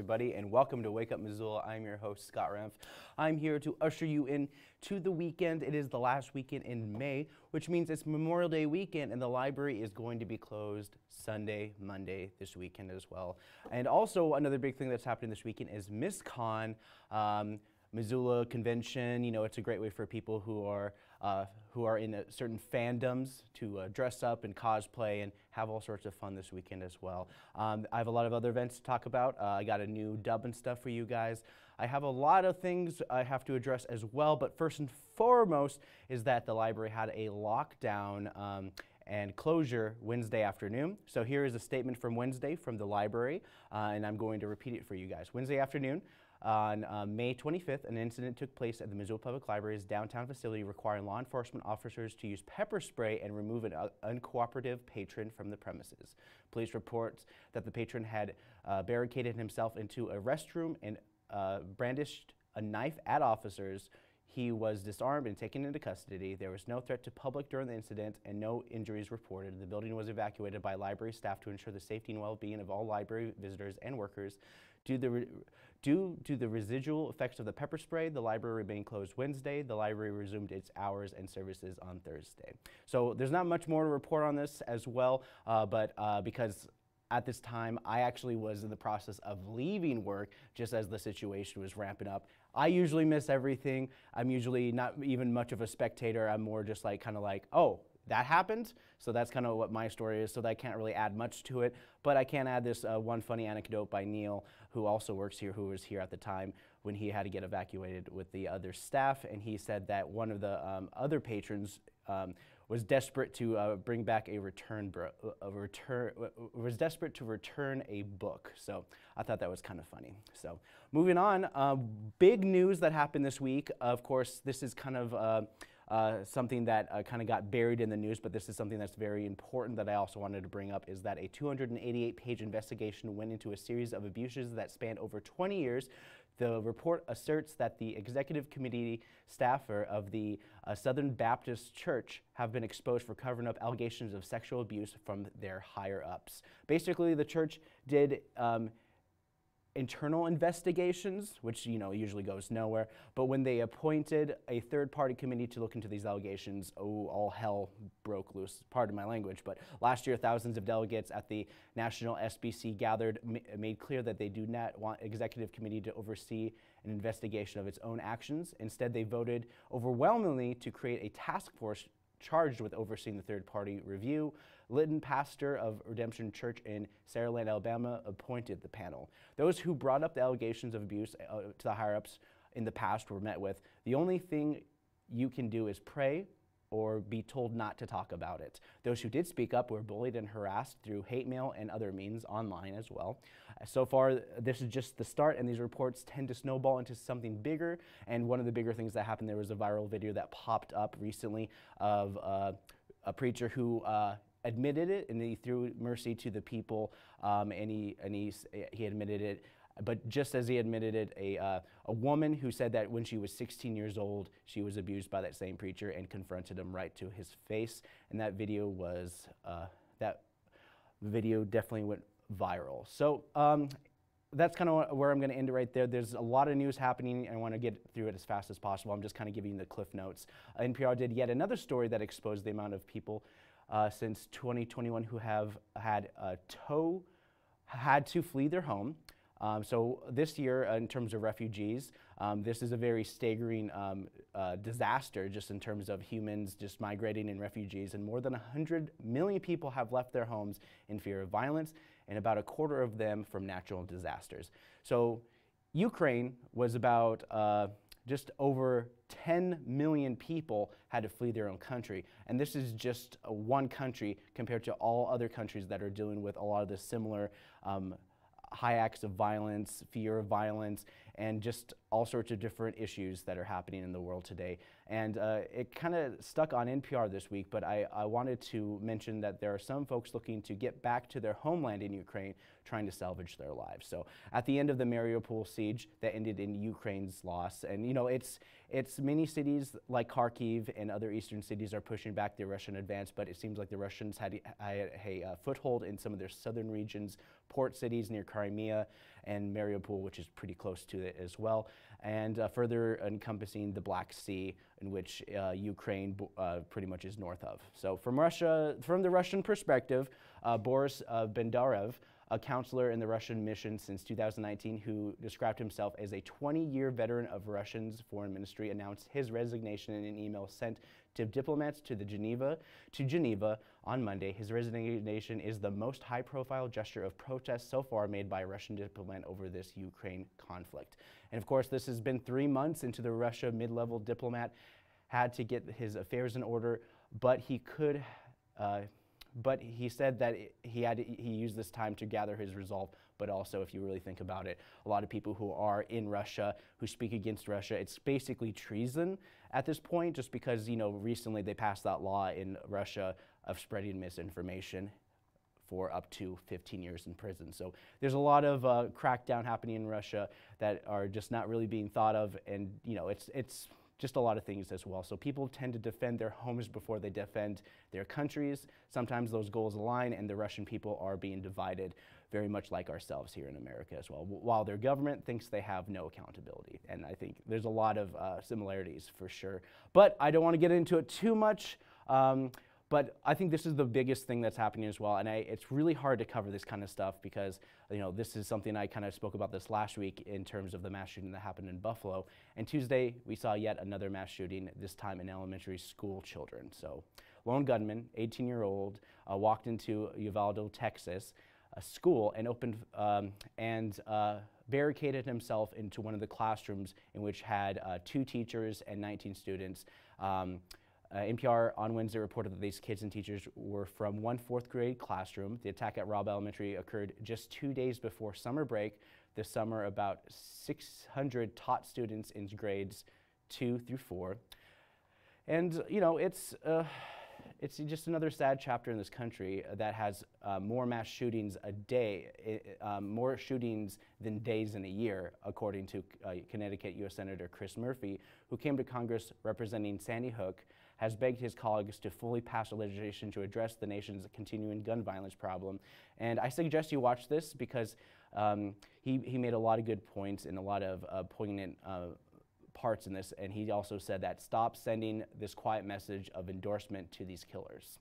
everybody, and welcome to Wake Up Missoula. I'm your host, Scott Ranf. I'm here to usher you in to the weekend. It is the last weekend in May, which means it's Memorial Day weekend, and the library is going to be closed Sunday, Monday this weekend as well. And also, another big thing that's happening this weekend is MissCon. Um, Missoula convention. You know, it's a great way for people who are uh, who are in certain fandoms to uh, dress up and cosplay and have all sorts of fun this weekend as well. Um, I have a lot of other events to talk about. Uh, I got a new dub and stuff for you guys. I have a lot of things I have to address as well, but first and foremost is that the library had a lockdown. Um, and closure Wednesday afternoon. So here is a statement from Wednesday from the library, uh, and I'm going to repeat it for you guys. Wednesday afternoon, on uh, May 25th, an incident took place at the Missoula Public Library's downtown facility requiring law enforcement officers to use pepper spray and remove an uh, uncooperative patron from the premises. Police reports that the patron had uh, barricaded himself into a restroom and uh, brandished a knife at officers. He was disarmed and taken into custody. There was no threat to public during the incident and no injuries reported. The building was evacuated by library staff to ensure the safety and well-being of all library visitors and workers. Due, the due to the residual effects of the pepper spray, the library remained closed Wednesday. The library resumed its hours and services on Thursday. So there's not much more to report on this as well, uh, but uh, because at this time, I actually was in the process of leaving work just as the situation was ramping up. I usually miss everything. I'm usually not even much of a spectator. I'm more just like kind of like, oh, that happened. So that's kind of what my story is. So I can't really add much to it. But I can add this uh, one funny anecdote by Neil, who also works here, who was here at the time when he had to get evacuated with the other staff. And he said that one of the um, other patrons um, was desperate to uh, bring back a return, a return, was desperate to return a book. So I thought that was kind of funny. So moving on, uh, big news that happened this week. Of course, this is kind of uh, uh, something that uh, kind of got buried in the news, but this is something that's very important that I also wanted to bring up is that a 288 page investigation went into a series of abuses that spanned over 20 years. The report asserts that the executive committee staffer of the uh, Southern Baptist Church have been exposed for covering up allegations of sexual abuse from their higher ups. Basically, the church did um, internal investigations, which you know usually goes nowhere. But when they appointed a third-party committee to look into these allegations, oh, all hell broke loose. Pardon my language. But last year, thousands of delegates at the National SBC gathered, made clear that they do not want executive committee to oversee an investigation of its own actions. Instead, they voted overwhelmingly to create a task force charged with overseeing the third-party review. Litton pastor of Redemption Church in Saraland, Alabama, appointed the panel. Those who brought up the allegations of abuse uh, to the higher-ups in the past were met with, the only thing you can do is pray or be told not to talk about it. Those who did speak up were bullied and harassed through hate mail and other means online as well. So far, this is just the start, and these reports tend to snowball into something bigger. And one of the bigger things that happened, there was a viral video that popped up recently of uh, a preacher who uh, admitted it and he threw mercy to the people um, and, he, and he, he admitted it. But just as he admitted it, a, uh, a woman who said that when she was 16 years old, she was abused by that same preacher and confronted him right to his face. And that video was, uh, that video definitely went viral. So um, that's kind of where I'm going to end it right there. There's a lot of news happening, and I want to get through it as fast as possible. I'm just kind of giving you the cliff notes. Uh, NPR did yet another story that exposed the amount of people since 2021 who have had a tow, had to flee their home. Um, so this year, uh, in terms of refugees, um, this is a very staggering um, uh, disaster just in terms of humans just migrating and refugees. And more than 100 million people have left their homes in fear of violence, and about a quarter of them from natural disasters. So Ukraine was about uh, just over 10 million people had to flee their own country. And this is just one country compared to all other countries that are dealing with a lot of the similar um, high acts of violence, fear of violence, and just all sorts of different issues that are happening in the world today. And uh, it kind of stuck on NPR this week, but I, I wanted to mention that there are some folks looking to get back to their homeland in Ukraine, trying to salvage their lives. So at the end of the Mariupol siege that ended in Ukraine's loss, and you know, it's, it's many cities like Kharkiv and other eastern cities are pushing back the Russian advance, but it seems like the Russians had a, a, foothold in some of their southern regions, port cities near Crimea and Mariupol, which is pretty close to it as well, and uh, further encompassing the Black Sea, in which uh, Ukraine uh, pretty much is north of. So from Russia, from the Russian perspective, uh, Boris uh, Bondarev, a counselor in the Russian mission since 2019 who described himself as a 20-year veteran of Russia's foreign ministry, announced his resignation in an email sent to diplomats to the Geneva to Geneva on Monday. His resignation is the most high-profile gesture of protest so far made by a Russian diplomat over this Ukraine conflict. And of course, this has been three months into the Russia mid-level diplomat had to get his affairs in order, but he could. Uh, but he said that he had he used this time to gather his resolve. But also, if you really think about it, a lot of people who are in Russia who speak against Russia, it's basically treason at this point, just because you know recently they passed that law in Russia of spreading misinformation for up to 15 years in prison. So there's a lot of uh, crackdown happening in Russia that are just not really being thought of, and you know it's it's just a lot of things as well. So people tend to defend their homes before they defend their countries. Sometimes those goals align, and the Russian people are being divided very much like ourselves here in America as well, while their government thinks they have no accountability. And I think there's a lot of uh, similarities for sure. But I don't want to get into it too much. Um, but I think this is the biggest thing that's happening as well. And I, it's really hard to cover this kind of stuff because you know this is something I kind of spoke about this last week in terms of the mass shooting that happened in Buffalo. And Tuesday we saw yet another mass shooting, this time in elementary school children. So lone gunman, 18 year old, uh, walked into Uvalde, Texas, a school and opened um, and uh, barricaded himself into one of the classrooms in which had uh, two teachers and 19 students. Um, uh, NPR on Wednesday reported that these kids and teachers were from one fourth grade classroom. The attack at Robb Elementary occurred just two days before summer break. This summer, about 600 taught students in grades two through four. And, you know, it's, uh, it's just another sad chapter in this country that has uh, more mass shootings a day, um, more shootings than days in a year, according to uh, Connecticut U.S. Senator Chris Murphy, who came to Congress representing Sandy Hook has begged his colleagues to fully pass legislation to address the nation's continuing gun violence problem. And I suggest you watch this because um, he, he made a lot of good points and a lot of uh, poignant uh, parts in this. And he also said that stop sending this quiet message of endorsement to these killers.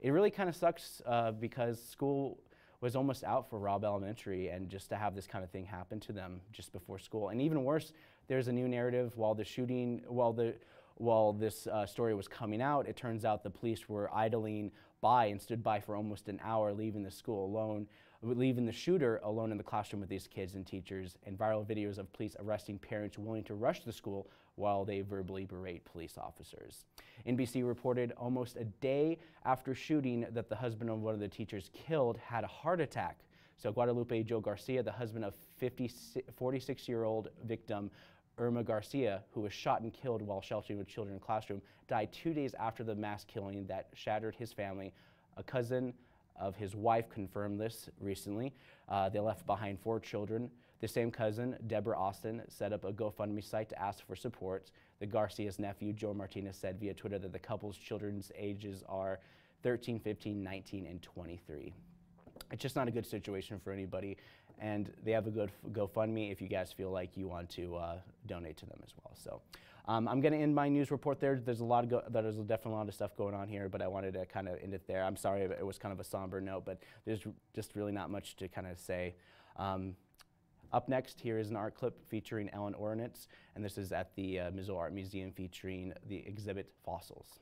It really kind of sucks uh, because school was almost out for Robb Elementary and just to have this kind of thing happen to them just before school. And even worse, there's a new narrative while the shooting, while the while this uh, story was coming out, it turns out the police were idling by and stood by for almost an hour, leaving the school alone, leaving the shooter alone in the classroom with these kids and teachers, and viral videos of police arresting parents willing to rush the school while they verbally berate police officers. NBC reported almost a day after shooting that the husband of one of the teachers killed had a heart attack. So Guadalupe Joe Garcia, the husband of 50, 46-year-old victim, Irma Garcia, who was shot and killed while sheltering with children in a classroom, died two days after the mass killing that shattered his family. A cousin of his wife confirmed this recently. Uh, they left behind four children. The same cousin, Deborah Austin, set up a GoFundMe site to ask for support. The Garcia's nephew, Joe Martinez, said via Twitter that the couple's children's ages are 13, 15, 19, and 23. It's just not a good situation for anybody and they have a good GoFundMe if you guys feel like you want to uh, donate to them as well. So um, I'm going to end my news report there. There's a lot of there's definitely a lot of stuff going on here, but I wanted to kind of end it there. I'm sorry it was kind of a somber note, but there's just really not much to kind of say. Um, up next, here is an art clip featuring Ellen Ornitz, and this is at the uh, Missoula Art Museum featuring the exhibit Fossils.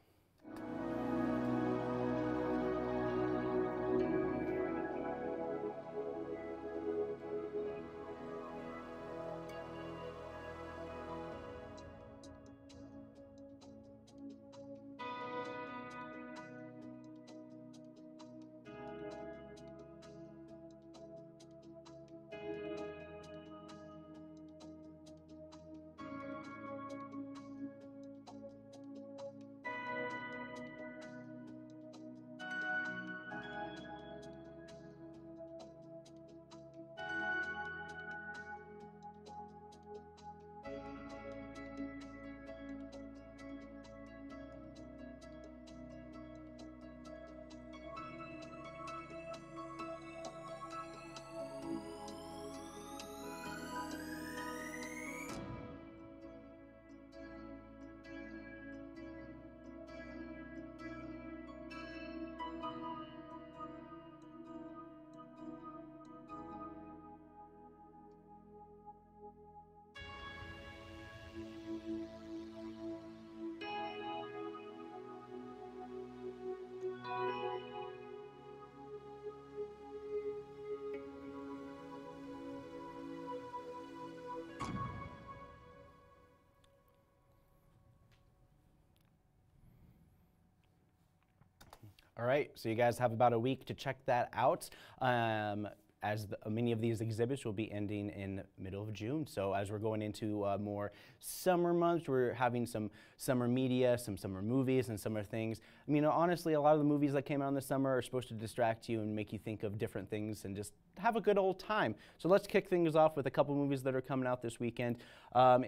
All right, so you guys have about a week to check that out. Um, as the, many of these exhibits will be ending in middle of June. So as we're going into uh, more summer months, we're having some summer media, some summer movies, and summer things. I mean, honestly, a lot of the movies that came out in the summer are supposed to distract you and make you think of different things and just have a good old time. So let's kick things off with a couple movies that are coming out this weekend. Um,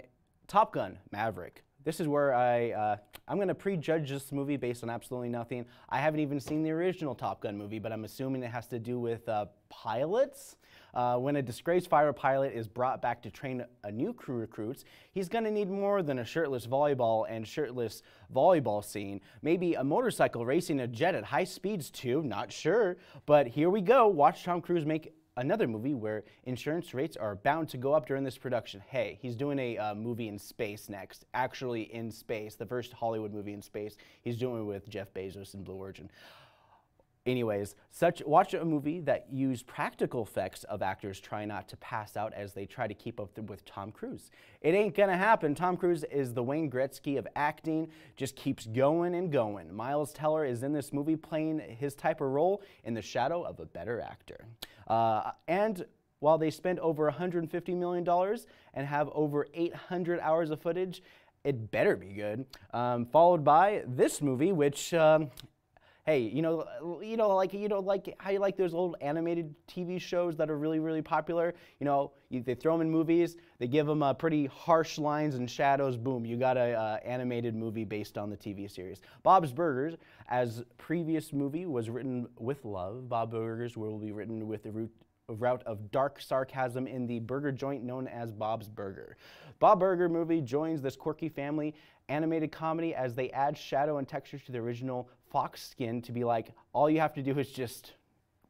Top Gun, Maverick this is where I, uh, I'm going to prejudge this movie based on absolutely nothing. I haven't even seen the original Top Gun movie, but I'm assuming it has to do with uh, pilots. Uh, when a disgraced fighter pilot is brought back to train a new crew recruits, he's going to need more than a shirtless volleyball and shirtless volleyball scene. Maybe a motorcycle racing a jet at high speeds too, not sure. But here we go. Watch Tom Cruise make another movie where insurance rates are bound to go up during this production. Hey, he's doing a uh, movie in space next, actually in space, the first Hollywood movie in space. He's doing it with Jeff Bezos and Blue Origin. Anyways, such watch a movie that used practical effects of actors trying not to pass out as they try to keep up with Tom Cruise. It ain't gonna happen. Tom Cruise is the Wayne Gretzky of acting, just keeps going and going. Miles Teller is in this movie playing his type of role in the shadow of a better actor. Uh, and while they spent over $150 million and have over 800 hours of footage, it better be good. Um, followed by this movie, which um, hey, you know, you know, like you know, like how you like those old animated TV shows that are really, really popular. You know, you, they throw them in movies. They give them uh, pretty harsh lines and shadows. Boom, you got a uh, animated movie based on the TV series. Bob's Burgers, as previous movie was written with love. Bob Burgers will be written with the root route of dark sarcasm in the burger joint known as Bob's Burger. Bob Burger movie joins this quirky family animated comedy as they add shadow and textures to the original fox skin to be like, all you have to do is just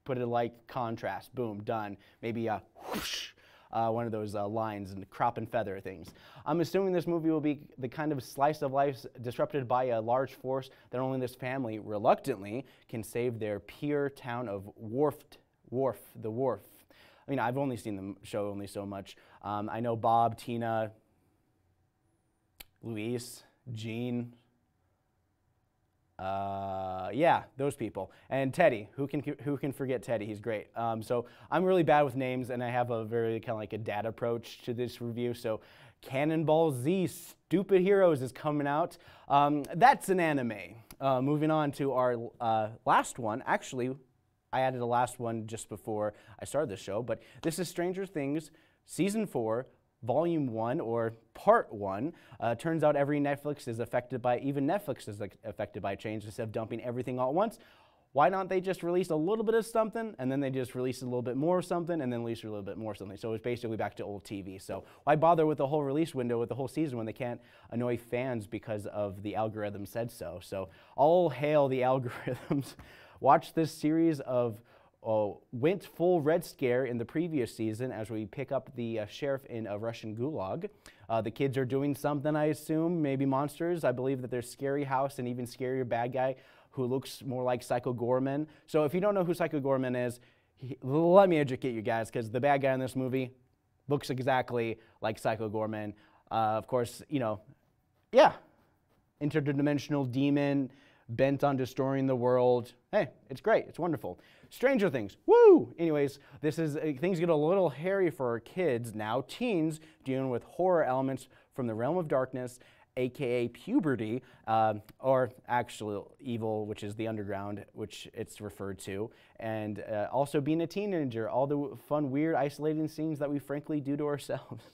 put it like contrast, boom, done. Maybe a whoosh, uh, one of those uh, lines and crop and feather things. I'm assuming this movie will be the kind of slice of life disrupted by a large force that only this family, reluctantly, can save their pure town of Wharfed, Wharf, the Wharf. I mean, I've only seen the show only so much. Um, I know Bob, Tina, Louise, Gene. uh, yeah, those people. And Teddy, who can who can forget Teddy? He's great. Um, so I'm really bad with names, and I have a very kind of like a dad approach to this review. So Cannonball Z Stupid Heroes is coming out. Um, that's an anime. Uh, moving on to our uh, last one. Actually, I added a last one just before I started the show, but this is Stranger Things season four, volume one or part one. Uh, turns out every Netflix is affected by, even Netflix is affected by change instead of dumping everything all at once. Why not they just release a little bit of something and then they just release a little bit more of something and then release a little bit more something. So it's basically back to old TV. So why bother with the whole release window with the whole season when they can't annoy fans because of the algorithm said so? So all hail the algorithms. Watch this series of uh, went full Red Scare in the previous season as we pick up the uh, sheriff in a Russian gulag. Uh, the kids are doing something, I assume, maybe monsters. I believe that there's Scary House and even scarier bad guy who looks more like Psycho Goreman. So if you don't know who Psycho Goreman is, he, let me educate you guys because the bad guy in this movie looks exactly like Psycho Goreman. Uh, of course, you know, yeah, interdimensional demon bent on destroying the world. Hey, it's great. It's wonderful. Stranger Things, woo! Anyways, this is uh, things get a little hairy for our kids now, teens dealing with horror elements from the realm of darkness, aka puberty, uh, or actual evil, which is the underground, which it's referred to, and uh, also being a teenager, all the fun, weird, isolating scenes that we frankly do to ourselves.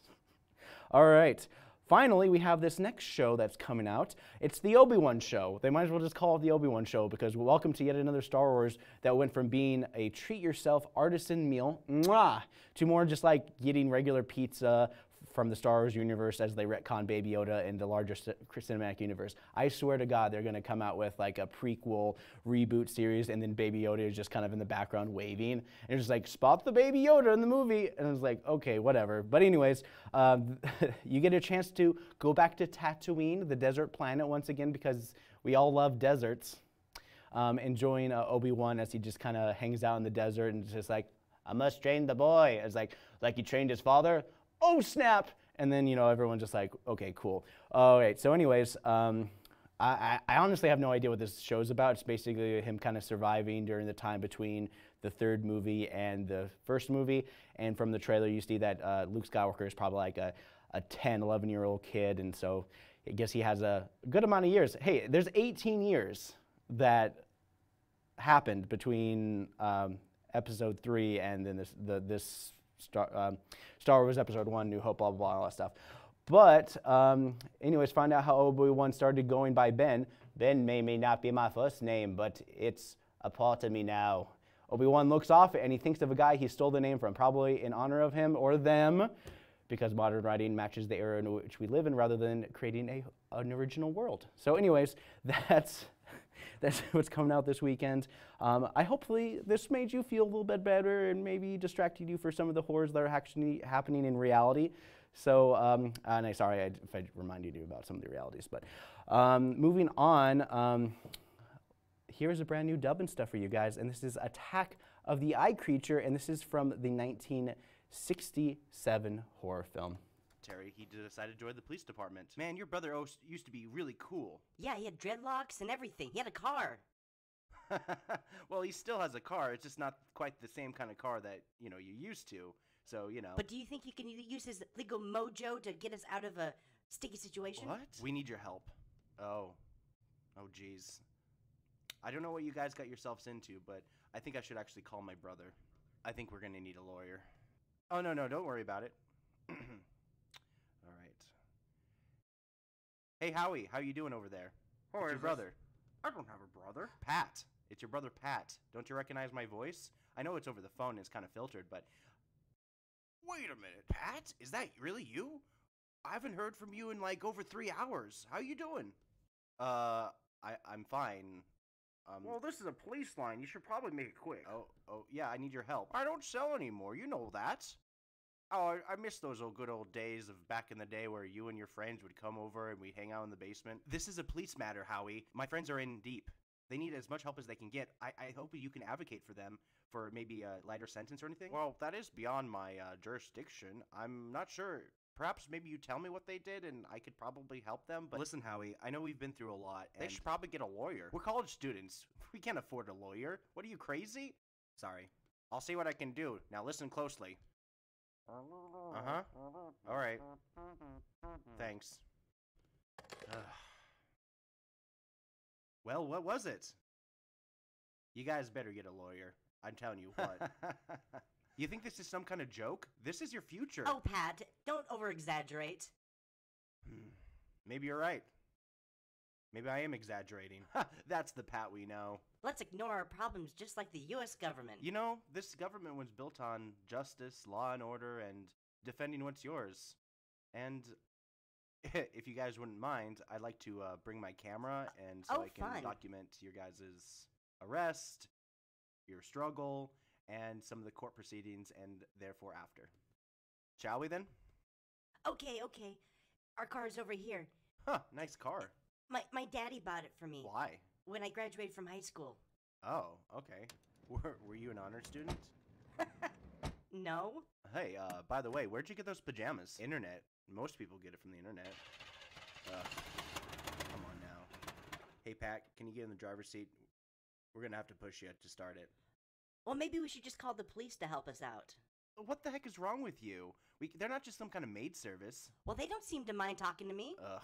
all right. Finally, we have this next show that's coming out. It's the Obi-Wan show. They might as well just call it the Obi-Wan show because welcome to yet another Star Wars that went from being a treat yourself artisan meal mwah, to more just like getting regular pizza from the Star Wars universe as they retcon Baby Yoda in the larger cinematic universe. I swear to God, they're going to come out with like a prequel reboot series, and then Baby Yoda is just kind of in the background waving, and it's just like spot the Baby Yoda in the movie, and it's like okay, whatever. But anyways, um, you get a chance to go back to Tatooine, the desert planet, once again because we all love deserts. Um, enjoying uh, Obi Wan as he just kind of hangs out in the desert and just like, I must train the boy. It's like like he trained his father oh snap, and then you know everyone's just like, okay, cool. All right. So, anyways, um, I, I honestly have no idea what this show's about. It's basically him kind of surviving during the time between the third movie and the first movie. And from the trailer, you see that uh, Luke Skywalker is probably like a, a 10, 11 year old kid. And so I guess he has a good amount of years. Hey, there's 18 years that happened between um, episode three and then this, the, this Star, um, Star Wars episode one, New Hope, blah, blah, blah, all that stuff. But, um, anyways, find out how Obi Wan started going by Ben. Ben may, may not be my first name, but it's a part of me now. Obi Wan looks off and he thinks of a guy he stole the name from, probably in honor of him or them, because modern writing matches the era in which we live in rather than creating a, an original world. So, anyways, that's. That's what's coming out this weekend. Um, I hopefully this made you feel a little bit better and maybe distracted you for some of the horrors that are actually happening in reality. So, um, and I sorry if I reminded you about some of the realities, but um, moving on, um, here's a brand new dub and stuff for you guys, and this is Attack of the Eye Creature, and this is from the 1967 horror film. Terry, he decided to join the police department. Man, your brother Ost used to be really cool. Yeah, he had dreadlocks and everything. He had a car. well, he still has a car. It's just not quite the same kind of car that, you know, you used to. So, you know. But do you think he can use his legal mojo to get us out of a sticky situation? What? We need your help. Oh. Oh, jeez. I don't know what you guys got yourselves into, but I think I should actually call my brother. I think we're going to need a lawyer. Oh, no, no, don't worry about it. All right. Hey, Howie, how you doing over there? Who it's your this? brother. I don't have a brother. Pat. It's your brother Pat. Don't you recognize my voice? I know it's over the phone and it's kind of filtered, but Wait a minute, Pat? Is that really you? I haven't heard from you in like over 3 hours. How you doing? Uh, I I'm fine. Um Well, this is a police line. You should probably make it quick. Oh, oh, yeah, I need your help. I don't sell anymore. You know that. Oh, I, I miss those old good old days of back in the day where you and your friends would come over and we'd hang out in the basement. This is a police matter, Howie. My friends are in deep. They need as much help as they can get. I, I hope you can advocate for them for maybe a lighter sentence or anything. Well, that is beyond my uh, jurisdiction. I'm not sure. Perhaps maybe you tell me what they did and I could probably help them. But listen, Howie, I know we've been through a lot. They should probably get a lawyer. We're college students. We can't afford a lawyer. What are you, crazy? Sorry. I'll see what I can do. Now listen closely. Uh huh. All right. Thanks. Ugh. well, what was it? You guys better get a lawyer. I'm telling you what. you think this is some kind of joke? This is your future. Oh, Pat, don't over exaggerate. Hmm. Maybe you're right. Maybe I am exaggerating. Ha, That's the Pat we know. Let's ignore our problems just like the US government. You know, this government was built on justice, law and order, and defending what's yours. And if you guys wouldn't mind, I'd like to uh, bring my camera and so oh, I can fun. document your guys' arrest, your struggle, and some of the court proceedings and therefore after. Shall we then? Okay, okay. Our car's over here. Huh, nice car. My my daddy bought it for me Why? when I graduated from high school. Oh, okay. Were, were you an honor student? No? Hey, uh, by the way, where'd you get those pajamas? Internet. Most people get it from the internet. Uh, come on now. Hey, Pat, can you get in the driver's seat? We're gonna have to push you to start it. Well, maybe we should just call the police to help us out. What the heck is wrong with you? We, they're not just some kind of maid service. Well, they don't seem to mind talking to me. Ugh.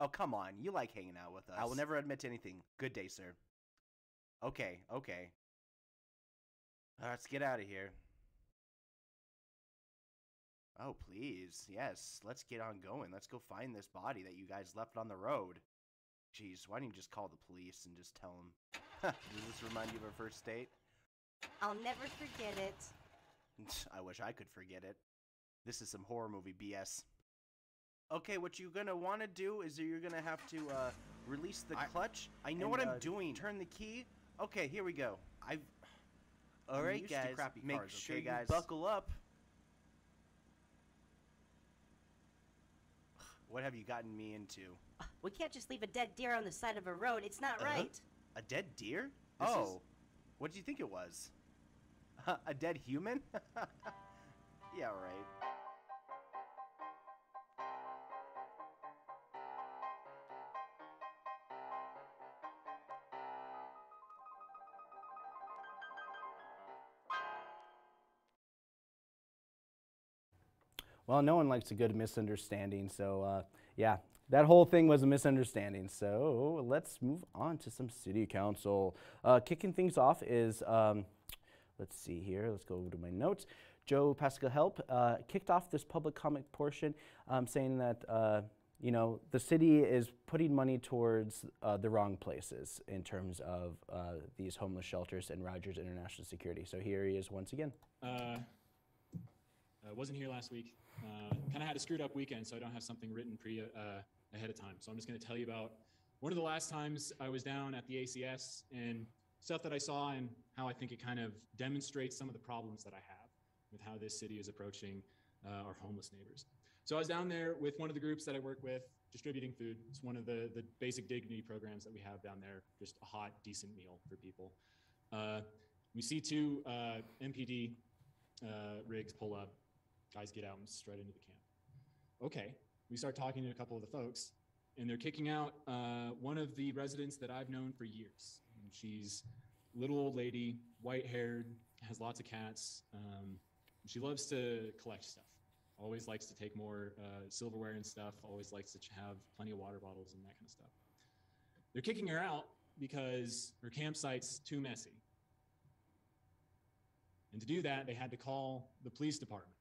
Oh, come on. You like hanging out with us. I will never admit to anything. Good day, sir. Okay, okay. Uh, let's get out of here. Oh, please. Yes, let's get on going. Let's go find this body that you guys left on the road. Jeez, why don't you just call the police and just tell them? Does this remind you of our first date? I'll never forget it. I wish I could forget it. This is some horror movie BS. Okay, what you're gonna want to do is you're gonna have to uh, release the clutch. I know and, what I'm uh, doing. Turn the key. Okay, here we go. I've. All I'm right, used to guys. crappy make cars, sure okay, you buckle up. What have you gotten me into? We can't just leave a dead deer on the side of a road. It's not Uh-huh. right. A dead deer? This is- oh, what did you think it was? a dead human? yeah, right. Well, no one likes a good misunderstanding, so uh, yeah, that whole thing was a misunderstanding. So let's move on to some city council. Uh, kicking things off is, um, let's see here, let's go over to my notes. Joe Pascal Help uh, kicked off this public comment portion um, saying that, uh, you know, the city is putting money towards uh, the wrong places in terms of uh, these homeless shelters and Rogers International Security. So here he is once again. Uh, I wasn't here last week. Uh, kind of had a screwed up weekend, so I don't have something written pre uh, ahead of time. So I'm just going to tell you about one of the last times I was down at the ACS and stuff that I saw and how I think it kind of demonstrates some of the problems that I have with how this city is approaching uh, our homeless neighbors. So I was down there with one of the groups that I work with, distributing food. It's one of the the basic dignity programs that we have down there. Just a hot, decent meal for people. Uh, we see two uh, MPD uh, rigs pull up. Guys get out and strut into the camp. Okay, we start talking to a couple of the folks, and they're kicking out uh, one of the residents that I've known for years. And she's little old lady, white haired, has lots of cats. Um, she loves to collect stuff. Always likes to take more uh, silverware and stuff. Always likes to have plenty of water bottles and that kind of stuff. They're kicking her out because her campsite's too messy. And to do that, they had to call the police department.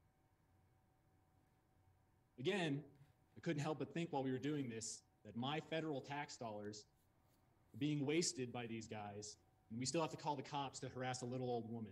Again, I couldn't help but think while we were doing this that my federal tax dollars are being wasted by these guys, and we still have to call the cops to harass a little old woman.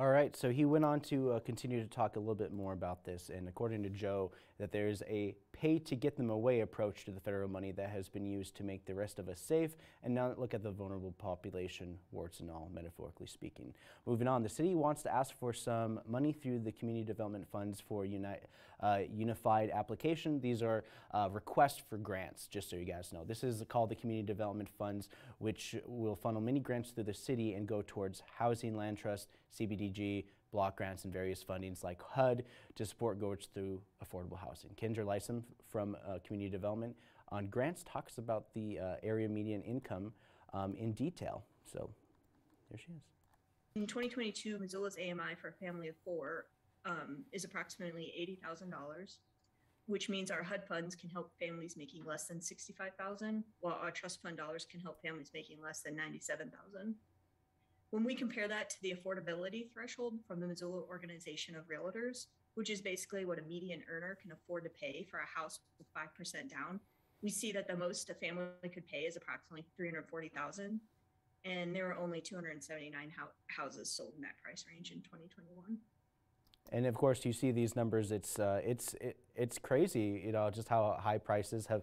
All right, so he went on to uh, continue to talk a little bit more about this, and according to Joe, that there's a pay to get them away approach to the federal money that has been used to make the rest of us safe and not look at the vulnerable population, warts and all, metaphorically speaking. Moving on, the city wants to ask for some money through the community development funds for uni uh, unified application. These are uh, requests for grants, just so you guys know. This is called the community development funds, which will funnel many grants through the city and go towards housing, land trust, CBDG, block grants and various fundings like HUD to support goers through affordable housing. Kendra Lysom from uh, Community Development on grants talks about the uh, area median income um, in detail. So there she is. In 2022, Missoula's AMI for a family of four um, is approximately $80,000, which means our HUD funds can help families making less than 65,000, dollars while our trust fund dollars can help families making less than 97,000. When we compare that to the affordability threshold from the Missoula Organization of Realtors, which is basically what a median earner can afford to pay for a house with 5% down, we see that the most a family could pay is approximately 340,000 and there were only 279 houses sold in that price range in 2021. And of course, you see these numbers. It's uh, it's it, it's crazy, you know, just how high prices have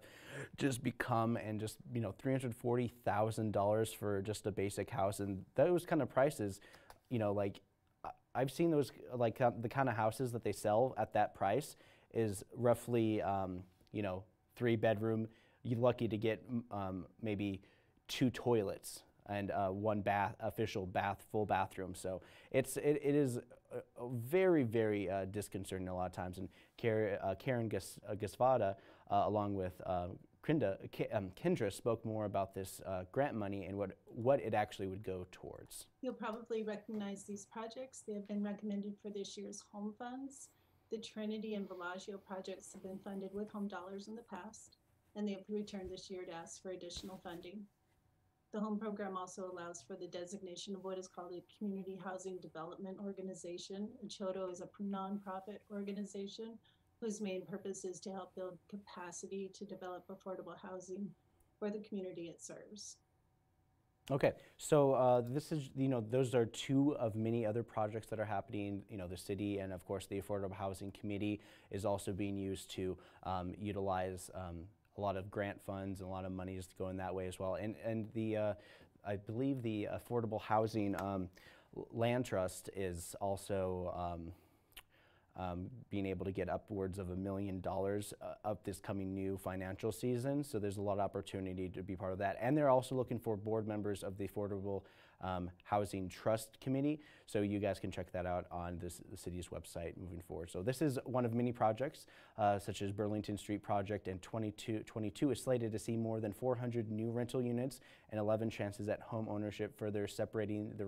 just become, and just you know, three hundred forty thousand dollars for just a basic house, and those kind of prices, you know, like I've seen those like uh, the kind of houses that they sell at that price is roughly, um, you know, three bedroom. You're lucky to get um, maybe two toilets and uh, one bath, official bath, full bathroom. So it's it, it is uh, very very uh, disconcerting a lot of times. And Karen, uh, Karen uh, Gasvoda, uh, along with uh, Krinda, K- um, Kendra, spoke more about this grant money and what what it actually would go towards. You'll probably recognize these projects. They have been recommended for this year's home funds. The Trinity and Villagio projects have been funded with home dollars in the past, and they have returned this year to ask for additional funding. The home program also allows for the designation of what is called a community housing development organization. CHDO is a nonprofit organization whose main purpose is to help build capacity to develop affordable housing for the community it serves. Okay, so uh, this is, you know, those are two of many other projects that are happening. You know, the city and of course the Affordable Housing Committee is also being used to um, utilize um, a lot of grant funds and a lot of money is going that way as well. And and the, uh, I believe the Affordable Housing um, Land Trust is also. Um, um, being able to get upwards of a million dollars uh, up this coming new financial season. So there's a lot of opportunity to be part of that. And they're also looking for board members of the Affordable um, Housing Trust Committee. So you guys can check that out on this, the city's website moving forward. So this is one of many projects, uh, such as Burlington Street Project, and 22, 22 is slated to see more than 400 new rental units and 11 chances at home ownership, further separating the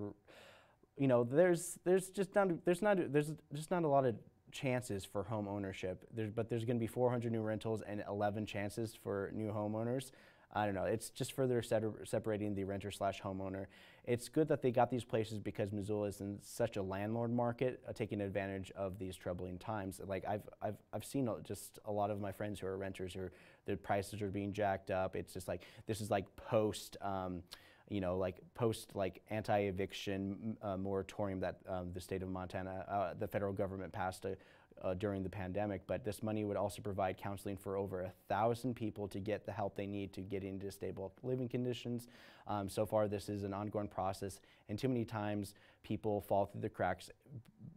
you know, there's there's just not there's not there's just not a lot of chances for home ownership. There's, but there's going to be 400 new rentals and 11 chances for new homeowners. I don't know. It's just further separating the renter slash homeowner. It's good that they got these places because Missoula is in such a landlord market, uh, taking advantage of these troubling times. Like I've I've I've seen just a lot of my friends who are renters who the prices are being jacked up. It's just like this is like post. Um, you know, like post like anti-eviction uh, moratorium that um, the state of Montana, uh, the federal government passed a, uh, during the pandemic. But this money would also provide counseling for over a thousand people to get the help they need to get into stable living conditions. Um, so far, this is an ongoing process, and too many times people fall through the cracks.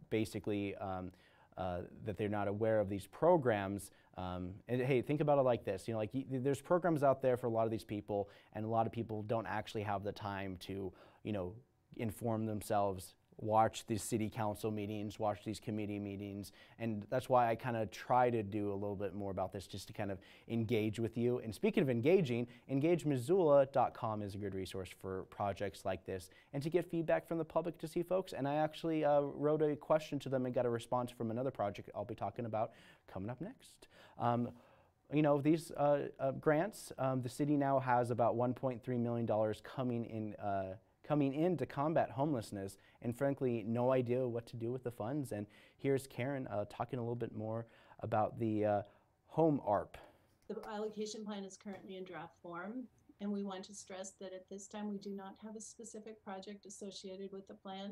Basically. Um, uh, that they're not aware of these programs. Um, and hey, think about it like this: you know, like there's programs out there for a lot of these people, and a lot of people don't actually have the time to, you know, inform themselves, watch these city council meetings, watch these committee meetings, and that's why I kind of try to do a little bit more about this, just to kind of engage with you. And speaking of engaging, EngageMissoula.com is a good resource for projects like this, and to get feedback from the public to see folks. And I actually uh, wrote a question to them and got a response from another project I'll be talking about coming up next. Um, you know, these uh, uh, grants, um, the city now has about $1.3 million coming in, uh, coming in to combat homelessness, and frankly, no idea what to do with the funds. And here's Karen uh, talking a little bit more about the uh, home ARP. The allocation plan is currently in draft form, and we want to stress that at this time, we do not have a specific project associated with the plan.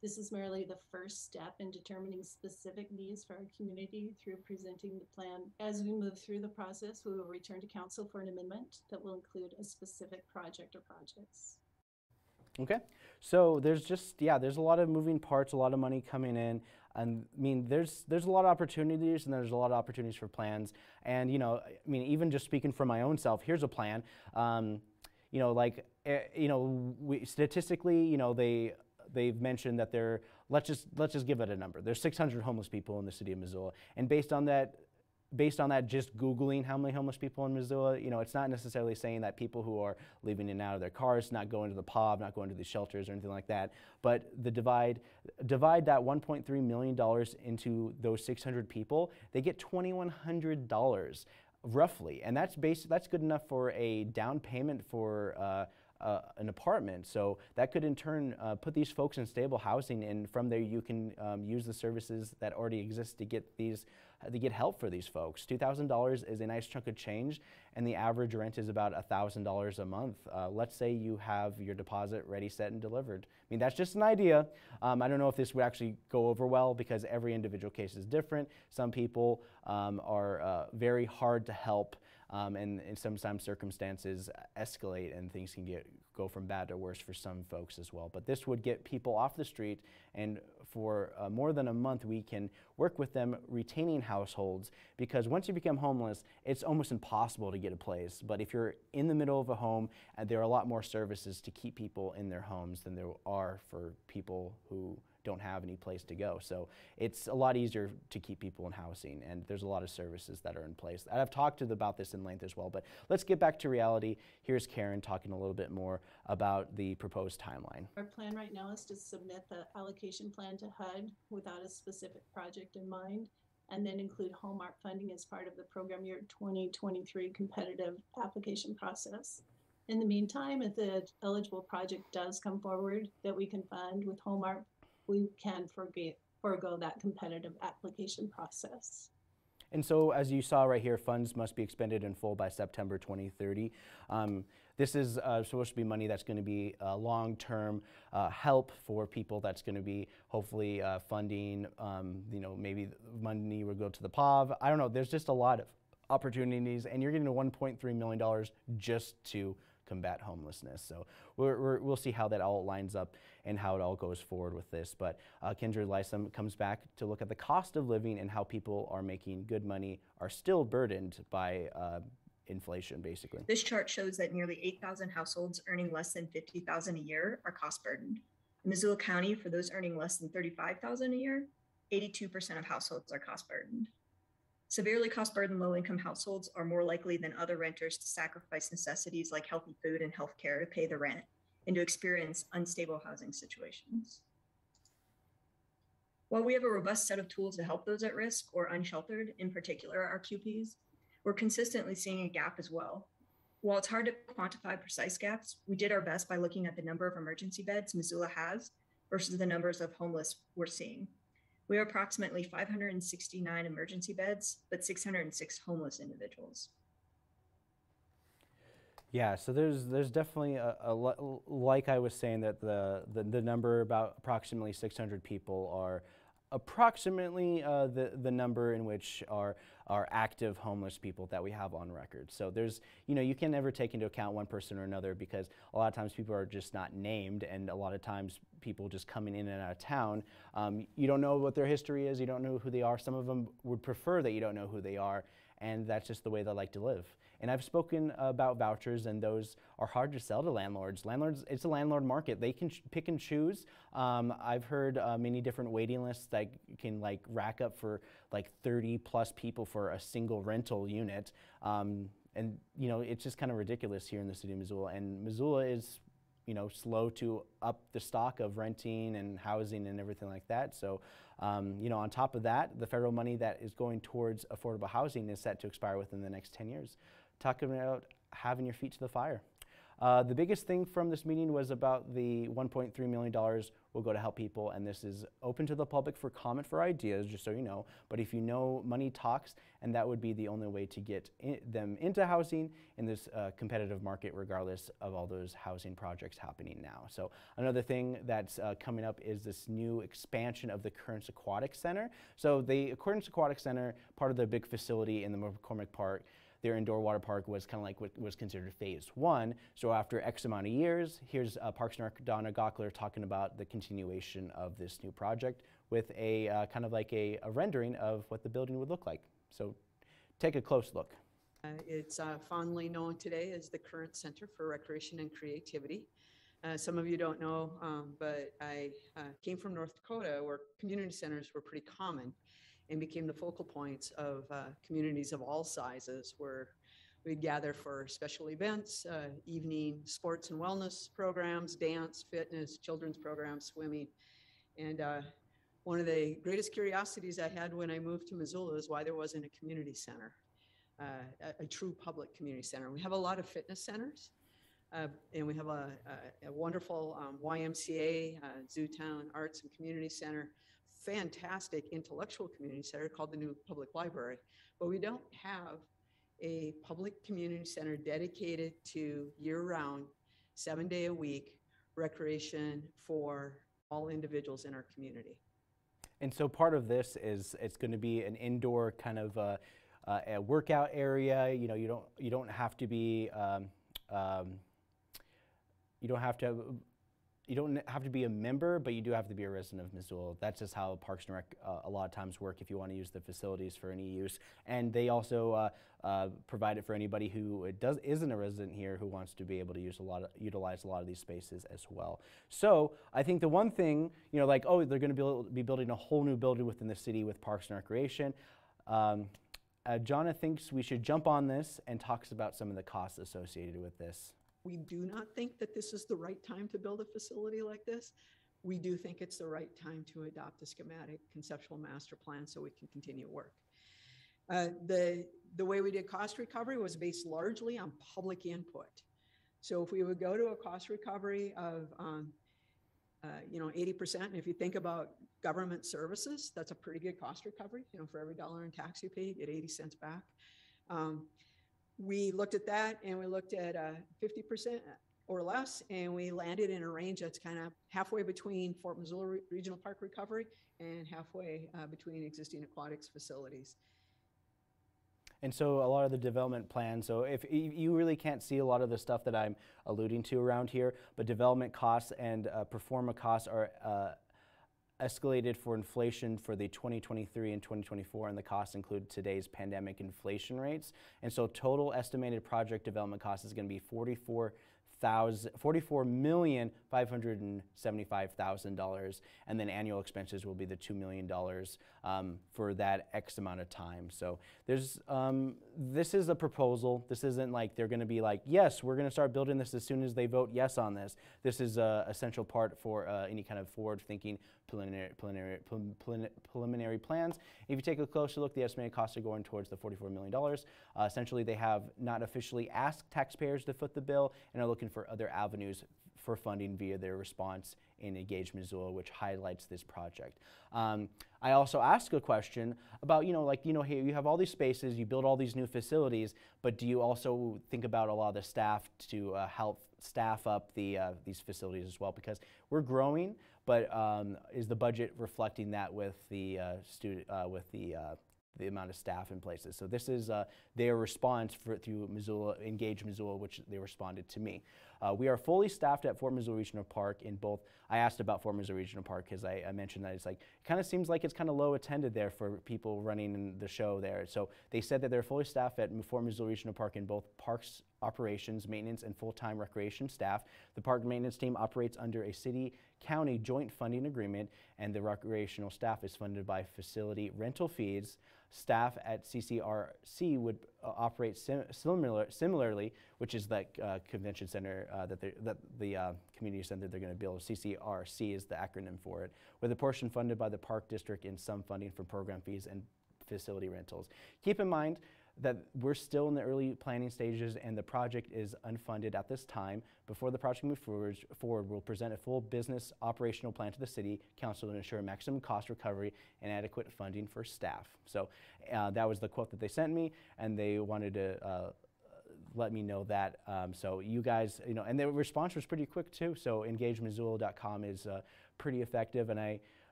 This is merely the first step in determining specific needs for our community through presenting the plan. As we move through the process, we will return to council for an amendment that will include a specific project or projects. Okay, so there's just yeah, there's a lot of moving parts, a lot of money coming in, and I mean there's there's a lot of opportunities and there's a lot of opportunities for plans, and you know I mean even just speaking for my own self, here's a plan. Um, you know, like eh, you know, we, statistically, you know they they've mentioned that there let's just let's just give it a number. There's 600 homeless people in the city of Missoula, and based on that based on that, just Googling how many homeless people in Missoula, you know, it's not necessarily saying that people who are leaving in and out of their cars, not going to the pub, not going to the shelters or anything like that. But the divide, divide that 1.3 million dollars into those 600 people, they get 2,100 dollars roughly, and that's basic. That's good enough for a down payment for. Uh, uh, an apartment. So that could in turn uh, put these folks in stable housing, and from there you can um, use the services that already exist to get these uh, to get help for these folks. Two thousand dollars is a nice chunk of change, and the average rent is about thousand dollars a month. Uh, let's say you have your deposit ready, set, and delivered. I mean that's just an idea. Um, I don't know if this would actually go over well because every individual case is different. Some people um, are uh, very hard to help. Um, and, and, sometimes circumstances escalate and things can get go from bad to worse for some folks as well. But this would get people off the street, and for uh, more than a month, we can work with them retaining households because once you become homeless, it's almost impossible to get a place. But if you're in the middle of a home, uh, there are a lot more services to keep people in their homes than there are for people who don't have any place to go. So it's a lot easier to keep people in housing, and there's a lot of services that are in place. And I've talked to about this in length as well, but let's get back to reality. Here's Karen talking a little bit more about the proposed timeline. Our plan right now is to submit the allocation plan to HUD without a specific project in mind. And then include ARP funding as part of the program year 2023 competitive application process. In the meantime, if the eligible project does come forward that we can fund with ARP, we can forget, forego that competitive application process. And so, as you saw right here, funds must be expended in full by September 2030. Um, this is uh, supposed to be money that's going to be uh, long-term uh, help for people. That's going to be hopefully uh, funding. Um, you know, maybe money will go to the POV. I don't know. There's just a lot of opportunities, and you're getting 1.3 million dollars just to combat homelessness. So we will see how that all lines up and how it all goes forward with this. But uh, Kendra Lysom comes back to look at the cost of living and how people are making good money are still burdened by uh, inflation, basically. This chart shows that nearly 8,000 households earning less than 50,000 a year are cost burdened. In Missoula County, for those earning less than 35,000 a year, 82% of households are cost burdened. Severely cost burdened low income households are more likely than other renters to sacrifice necessities like healthy food and health care to pay the rent and to experience unstable housing situations. While we have a robust set of tools to help those at risk or unsheltered, in particular our QPs, we're consistently seeing a gap as well. While it's hard to quantify precise gaps, we did our best by looking at the number of emergency beds Missoula has versus the numbers of homeless we're seeing. We have approximately 569 emergency beds, but 606 homeless individuals. Yeah, so there's there's definitely a, a like I was saying that the, the the number about approximately 600 people are approximately uh, the the number in which are are active homeless people that we have on record. So there's you know you can never take into account one person or another because a lot of times people are just not named, and a lot of times people just coming in and out of town, um, you don't know what their history is, you don't know who they are. Some of them would prefer that you don't know who they are, and that's just the way they like to live. And I've spoken about vouchers, and those are hard to sell to landlords. Landlords, it's a landlord market. They can pick and choose. Um, I've heard uh, many different waiting lists that can like rack up for like 30 plus people for a single rental unit. Um, and you know, it's just kind of ridiculous here in the city of Missoula. And Missoula is you know, slow to up the stock of renting and housing and everything like that. So, um, you know, on top of that, the federal money that is going towards affordable housing is set to expire within the next 10 years. Talking about having your feet to the fire. Uh, the biggest thing from this meeting was about the $1.3 million will go to help people, and this is open to the public for comment for ideas, just so you know. But if you know, money talks, and that would be the only way to get in, them into housing in this uh, competitive market, regardless of all those housing projects happening now. So another thing that's uh, coming up is this new expansion of the Currents Aquatic Center. So the Currents Aquatic Center, part of the big facility in the McCormick Park, their indoor water park was kind of like what was considered phase one. So after X amount of years, here's uh, Parks and Rec Donna Gaukler talking about the continuation of this new project with a uh, kind of like a, a, rendering of what the building would look like. So take a close look. Uh, it's uh, fondly known today as the Current Center for Recreation and Creativity. Uh, some of you don't know, um, but I uh, came from North Dakota where community centers were pretty common and became the focal points of uh, communities of all sizes where we'd gather for special events, uh, evening sports and wellness programs, dance, fitness, children's programs, swimming. And uh, one of the greatest curiosities I had when I moved to Missoula is why there wasn't a community center, uh, a, a, true public community center. We have a lot of fitness centers. Uh, and we have a, a, a wonderful um, YMCA, uh, Zootown Arts and Community Center, fantastic intellectual community center called the New Public Library, but we don't have a public community center dedicated to year round, seven day a week recreation for all individuals in our community. And so part of this is it's going to be an indoor kind of uh, uh, a workout area. You know, you don't you don't have to be um, um, you don't have to you don't have to be a member, but you do have to be a resident of Missoula. That's just how Parks and Rec uh, a lot of times work if you want to use the facilities for any use. And they also uh, uh, provide it for anybody who does isn't a resident here who wants to be able to use a lot of, utilize a lot of these spaces as well. So I think the one thing, you know, like, oh, they're going to be, be building a whole new building within the city with Parks and Recreation. Um, uh, Jonna thinks we should jump on this and talks about some of the costs associated with this. We do not think that this is the right time to build a facility like this. We do think it's the right time to adopt a schematic conceptual master plan so we can continue work. Uh, the, the way we did cost recovery was based largely on public input. So if we would go to a cost recovery of, um, uh, you know, 80%, and if you think about government services, that's a pretty good cost recovery. You know, for every dollar in tax you pay, you get 80 cents back. Um, we looked at that and we looked at uh, 50% or less, and we landed in a range that's kind of halfway between Fort Missoula Re- Regional Park recovery and halfway uh, between existing aquatics facilities. And so a lot of the development plans, so if you really can't see a lot of the stuff that I'm alluding to around here, but development costs and uh, pro forma costs are uh, escalated for inflation for the 2023 and 2024, and the costs include today's pandemic inflation rates. And so total estimated project development cost is going to be thousand, forty-four million five hundred and then annual expenses will be the two million dollars um, for that X amount of time. So there's um, this is a proposal. This isn't like they're going to be like, yes, we're going to start building this as soon as they vote yes on this. This is a essential part for uh, any kind of forward-thinking preliminary, preliminary, prelim- prelim- preliminary plans. If you take a closer look, the estimated costs are going towards the $44 million. Uh, essentially, they have not officially asked taxpayers to foot the bill and are looking for other avenues for funding via their response in Engage Missoula, which highlights this project. Um, I also ask a question about, you know, like, you know, hey, you have all these spaces, you build all these new facilities, but do you also think about a lot of the staff to uh, help staff up the uh, these facilities as well? Because we're growing, but um, is the budget reflecting that with the uh, student uh, with the uh, the amount of staff in places. So this is uh, their response for, through Missoula, Engage Missoula, which they responded to me. Uh, we are fully staffed at Fort Missoula Regional Park in both, I asked about Fort Missoula Regional Park because I, I, mentioned that it's like, it kind of seems like it's kind of low attended there for people running the show there. So they said that they're fully staffed at Fort Missoula Regional Park in both parks operations, maintenance, and full-time recreation staff. The park maintenance team operates under a city-county joint funding agreement, and the recreational staff is funded by facility rental fees, staff at CCRC would uh, operate sim similar, similarly, which is that uh, convention center, uh, that, that the uh, community center they're going to build. CCRC is the acronym for it, with a portion funded by the park district and some funding from program fees and facility rentals. Keep in mind that we're still in the early planning stages and the project is unfunded at this time. Before the project moves forward, forward, we'll present a full business operational plan to the City Council to ensure maximum cost recovery and adequate funding for staff. So uh, that was the quote that they sent me and they wanted to uh, let me know that. Um, so you guys, you know, and the response was pretty quick too. So engagemissoula.com is uh, pretty effective and I,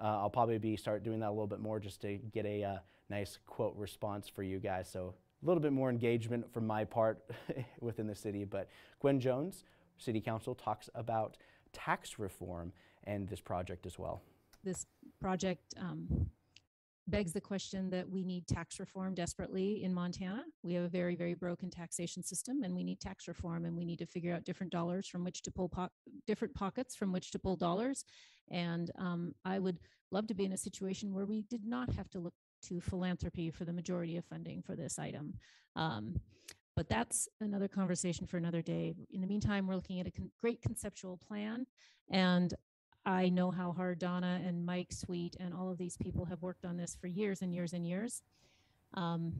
uh, I'll probably be start doing that a little bit more just to get a uh, nice quote response for you guys. So a little bit more engagement from my part within the city. But Gwen Jones, City Council, talks about tax reform and this project as well. This project um, begs the question that we need tax reform desperately in Montana. We have a very, very broken taxation system and we need tax reform and we need to figure out different dollars from which to pull po different pockets from which to pull dollars. And um, I would love to be in a situation where we did not have to look to philanthropy for the majority of funding for this item. Um, but that's another conversation for another day. In the meantime, we're looking at a con great conceptual plan. And I know how hard Donna and Mike Sweet and all of these people have worked on this for years and years and years. Um,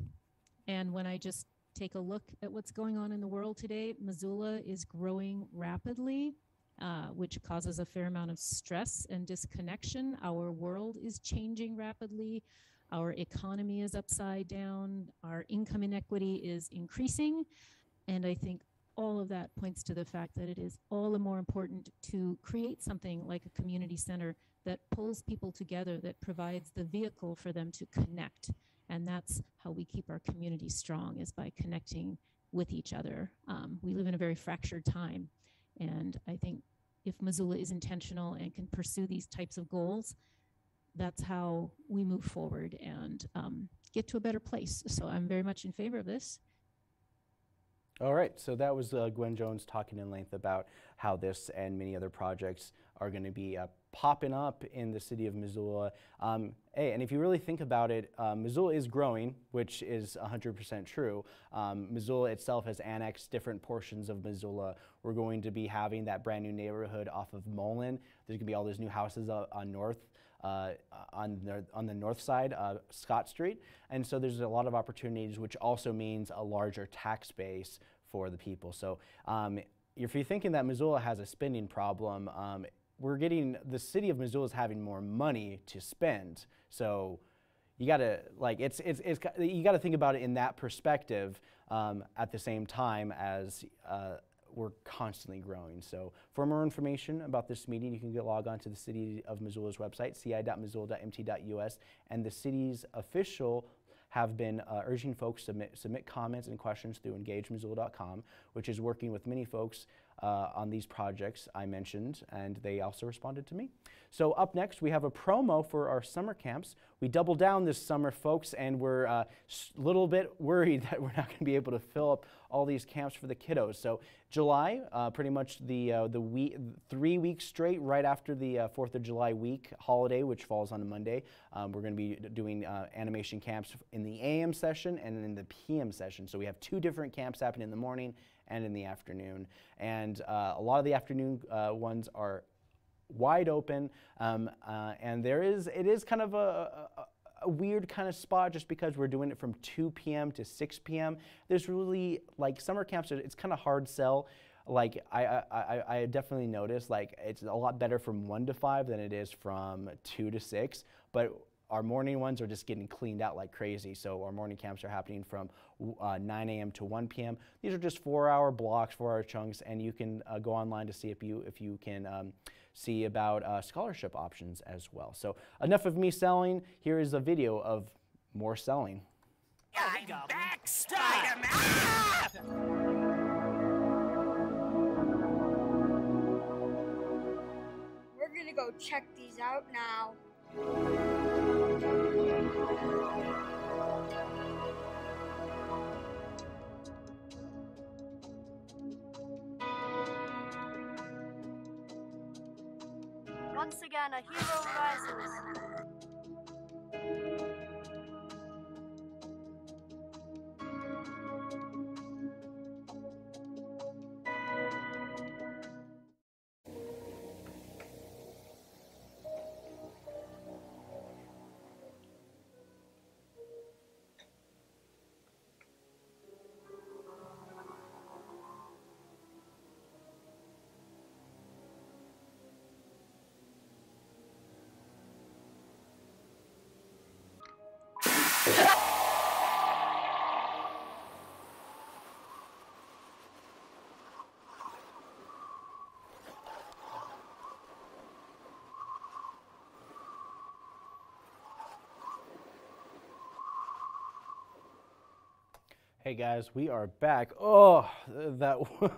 and when I just take a look at what's going on in the world today, Missoula is growing rapidly, uh, which causes a fair amount of stress and disconnection. Our world is changing rapidly. Our economy is upside down. Our income inequity is increasing. And I think all of that points to the fact that it is all the more important to create something like a community center that pulls people together, that provides the vehicle for them to connect. And that's how we keep our community strong is by connecting with each other. Um, we live in a very fractured time. And I think if Missoula is intentional and can pursue these types of goals, that's how we move forward and um, get to a better place. So I'm very much in favor of this. All right, so that was uh, Gwen Jones talking in length about how this and many other projects are going to be uh, popping up in the city of Missoula. Um, hey, and if you really think about it, uh, Missoula is growing, which is 100% true. Um, Missoula itself has annexed different portions of Missoula. We're going to be having that brand new neighborhood off of Mullan. There's going to be all those new houses uh, on North uh, on, the, on the north side, uh, Scott Street. And so there's a lot of opportunities, which also means a larger tax base for the people. So um, if you're thinking that Missoula has a spending problem, um, we're getting, the city of Missoula is having more money to spend. So you gotta, like, it's, it's, it's you gotta think about it in that perspective um, at the same time as uh, we're constantly growing. So for more information about this meeting, you can get log on to the City of Missoula's website, ci.missoula.mt.us, and the city's official have been uh, urging folks to submit, submit comments and questions through engagemissoula.com, which is working with many folks uh, on these projects I mentioned, and they also responded to me. So up next, we have a promo for our summer camps. We doubled down this summer, folks, and we're a uh, little bit worried that we're not going to be able to fill up all these camps for the kiddos. So July, uh, pretty much the uh, the week, three weeks straight, right after the uh, Fourth of July week holiday, which falls on a Monday, um, we're going to be doing animation camps in the AM session and in the PM session. So we have two different camps happening in the morning and in the afternoon. And uh, a lot of the afternoon uh, ones are wide open, um, uh, and there is it is kind of a, a, a, weird kind of spot just because we're doing it from 2 p.m. to 6 p.m. There's really like summer camps. It's kind of hard sell. Like I, I, I definitely noticed like it's a lot better from one to five than it is from two to six. But our morning ones are just getting cleaned out like crazy. So our morning camps are happening from uh, 9 a.m. to 1 p.m. These are just four-hour blocks, four-hour chunks, and you can uh, go online to see if you if you can. Um, see about uh, scholarship options as well. So enough of me selling. Here is a video of more selling. I'm back, Spider-Man! We're gonna go check these out now. Once again, a hero rises. Hey guys, we are back. Oh, that.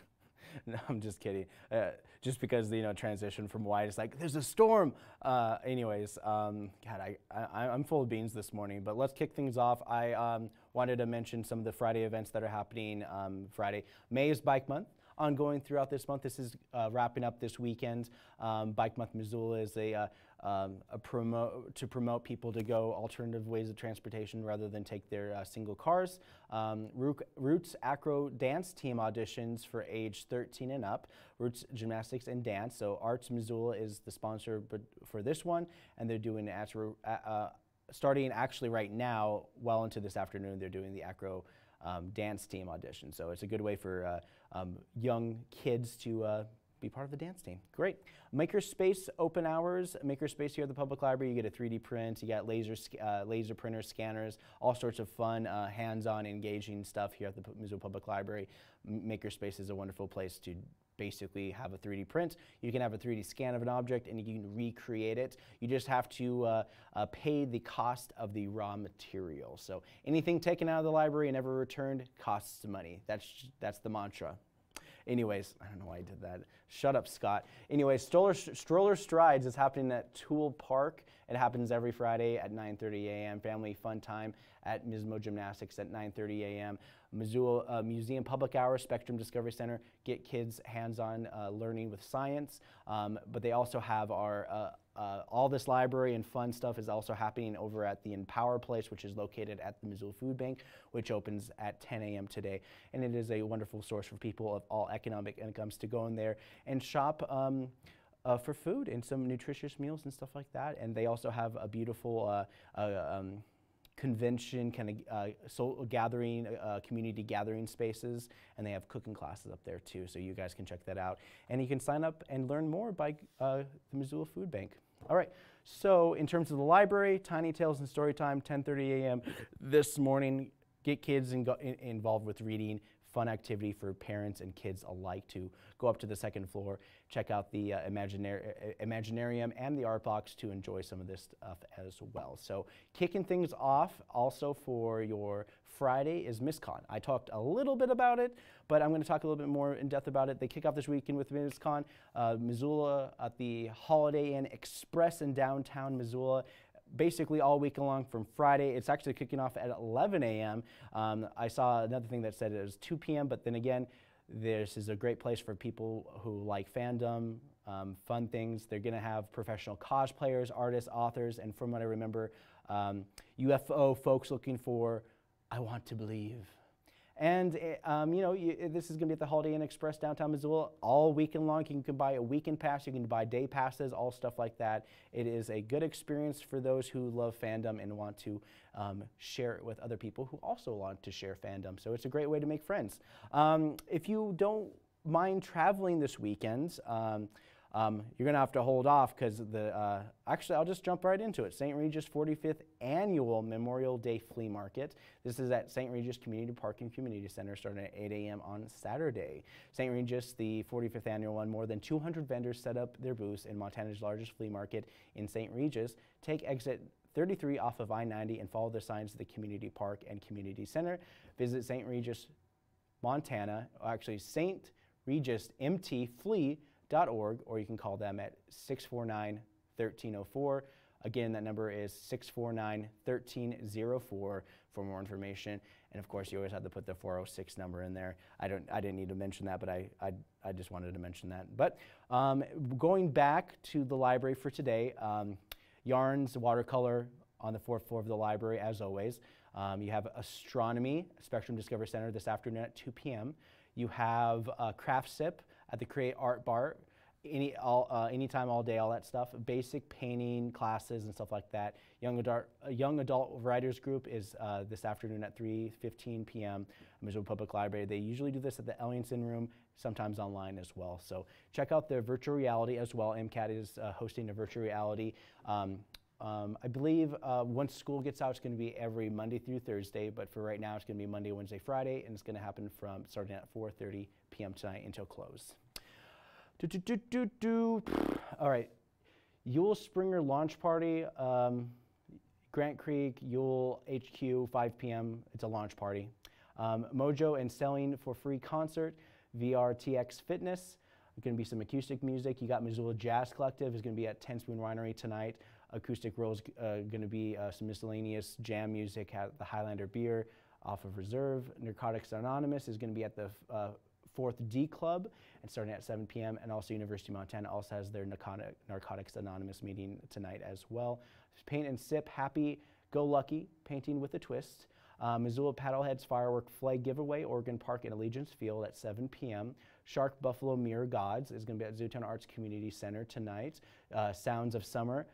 no, I'm just kidding. Uh, just because you know transition from white, it's like there's a storm. Uh, anyways, um, God, I, I am full of beans this morning. But let's kick things off. I um, wanted to mention some of the Friday events that are happening um, Friday. May is Bike Month ongoing throughout this month. This is uh, wrapping up this weekend. Um, Bike Month Missoula is a uh, um, promo to promote people to go alternative ways of transportation rather than take their uh, single cars. Um, Roots Acro Dance Team auditions for age 13 and up. Roots Gymnastics and Dance. So Arts Missoula is the sponsor for this one, and they're doing acro, uh, starting actually right now, well into this afternoon. They're doing the Acro um, Dance Team audition. So it's a good way for uh, um, young kids to uh, be part of the dance team. Great. Makerspace open hours. Makerspace here at the public library. You get a 3D print. You got laser uh, laser printers, scanners, all sorts of fun, uh, hands-on, engaging stuff here at the Missoula Public Library. Makerspace is a wonderful place to basically have a 3D print. You can have a 3D scan of an object and you can recreate it. You just have to uh, uh, pay the cost of the raw material. So anything taken out of the library and never returned costs money. That's, that's the mantra. Anyways, I don't know why I did that. Shut up, Scott. Anyways, Stroller, Stroller Strides is happening at Toole Park. It happens every Friday at 9.30 a.m. Family fun time at Mismo Gymnastics at 9.30 a.m. Missoula uh, Museum Public Hour, Spectrum Discovery Center, get kids hands-on uh, learning with science. Um, but they also have our uh, uh, all this library and fun stuff is also happening over at the Empower Place, which is located at the Missoula Food Bank, which opens at 10 a.m. today. And it is a wonderful source for people of all economic incomes to go in there and shop um, uh, for food and some nutritious meals and stuff like that. And they also have a beautiful uh, uh um, convention kind of uh, so gathering, uh, community gathering spaces, and they have cooking classes up there too. So you guys can check that out, and you can sign up and learn more by uh, the Missoula Food Bank. All right. So in terms of the library, Tiny Tales and Story Time, 10:30 a.m. this morning. Get kids in, in, involved with reading fun activity for parents and kids alike to go up to the second floor, check out the uh, Imaginar- uh, Imaginarium and the Art Box to enjoy some of this stuff as well. So, kicking things off also for your Friday is MisCon. I talked a little bit about it, but I'm going to talk a little bit more in depth about it. They kick off this weekend with MisCon, uh, Missoula at the Holiday Inn Express in downtown Missoula basically all week long from Friday. It's actually kicking off at 11 a.m. Um, I saw another thing that said it was 2 p.m., but then again, this is a great place for people who like fandom, um, fun things. They're going to have professional cosplayers, artists, authors, and from what I remember, um, UFO folks looking for I Want to Believe. And eh, um, you know, you, eh, this is going to be at the Holiday Inn Express downtown Missoula all weekend long. You can buy a weekend pass, you can buy day passes, all stuff like that. It is a good experience for those who love fandom and want to um, share it with other people who also want to share fandom. So it's a great way to make friends. Um, if you don't mind traveling this weekend, um, um, you're going to have to hold off because the uh, actually I'll just jump right into it. St. Regis 45th annual Memorial Day Flea Market. This is at St. Regis Community Park and Community Center starting at 8 a.m. on Saturday. St. Regis, the 45th annual one, more than 200 vendors set up their booths in Montana's largest flea market in St. Regis. Take exit 33 off of I-90 and follow the signs to the community park and community center. Visit St. Regis, Montana, actually St. Regis MT Flea org, or you can call them at 649 1304. Again, that number is 649 1304 for more information. And of course, you always have to put the 406 number in there. I, don't, I didn't need to mention that, but I, I, I just wanted to mention that. But um, going back to the library for today, um, yarns, watercolor on the fourth floor of the library, as always. Um, you have astronomy, Spectrum Discovery Center this afternoon at 2 p.m. You have uh, craft sip at the Create Art Bar, any all uh, anytime, all day, all that stuff. Basic painting classes and stuff like that. Young adult young adult writers group is uh, this afternoon at 3:15 p.m. Missoula Public Library. They usually do this at the Ellingson Room, sometimes online as well. So check out their virtual reality as well. MCAT is uh, hosting a virtual reality. Um, um, I believe uh, once school gets out, it's going to be every Monday through Thursday, but for right now, it's going to be Monday, Wednesday, Friday, and it's going to happen from starting at 4:30 p.m. tonight until close. Do, do, do, do, do. All right. Yule Springer launch party. Um, Grant Creek, Yule HQ, 5 p.m. It's a launch party. Um, Mojo and Selling for free concert. VRTX Fitness. Going to be some acoustic music. You got Missoula Jazz Collective is going to be at Ten Spoon Winery tonight. Acoustic Rolls uh, going to be uh, some miscellaneous jam music at the Highlander Beer off of Reserve. Narcotics Anonymous is going to be at the uh, Fourth D Club and starting at 7 p.m. And also University of Montana also has their Narcotic, Narcotics Anonymous meeting tonight as well. Paint and Sip Happy Go Lucky Painting with a Twist. Uh, Missoula Paddleheads Firework Flag Giveaway, Ogren Park and Allegiance Field at 7 p.m. Shark Buffalo Mirror Gods is going to be at Zootown Arts Community Center tonight. Uh, Sounds of Summer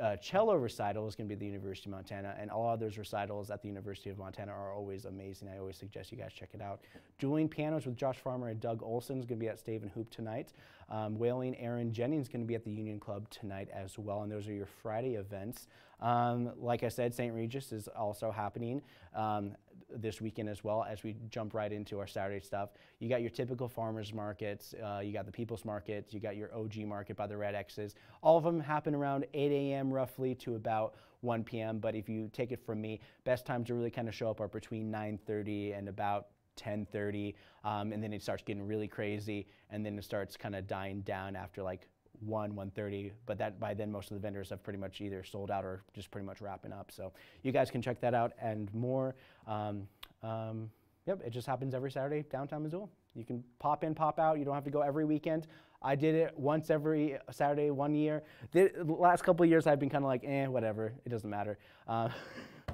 uh, cello recital is going to be at the University of Montana, and all others recitals at the University of Montana are always amazing. I always suggest you guys check it out. Dueling Pianos with Josh Farmer and Doug Olson is going to be at Stave and Hoop tonight. Um, Wailing Aaron Jennings is going to be at the Union Club tonight as well, and those are your Friday events. Um, like I said, St. Regis is also happening. Um, this weekend as well as we jump right into our Saturday stuff. You got your typical farmers markets, uh, you got the People's markets, you got your OG Market by the Red X's. All of them happen around 8 a.m. roughly to about 1 p.m. But if you take it from me, best times to really kind of show up are between 9:30 and about 10:30, um, and then it starts getting really crazy, and then it starts kind of dying down after like 1, 130, but that by then most of the vendors have pretty much either sold out or just pretty much wrapping up. So you guys can check that out and more. Um, um, yep, it just happens every Saturday downtown Missoula. You can pop in, pop out. You don't have to go every weekend. I did it once every Saturday one year. The last couple years I've been kind of like, eh, whatever. It doesn't matter. Uh,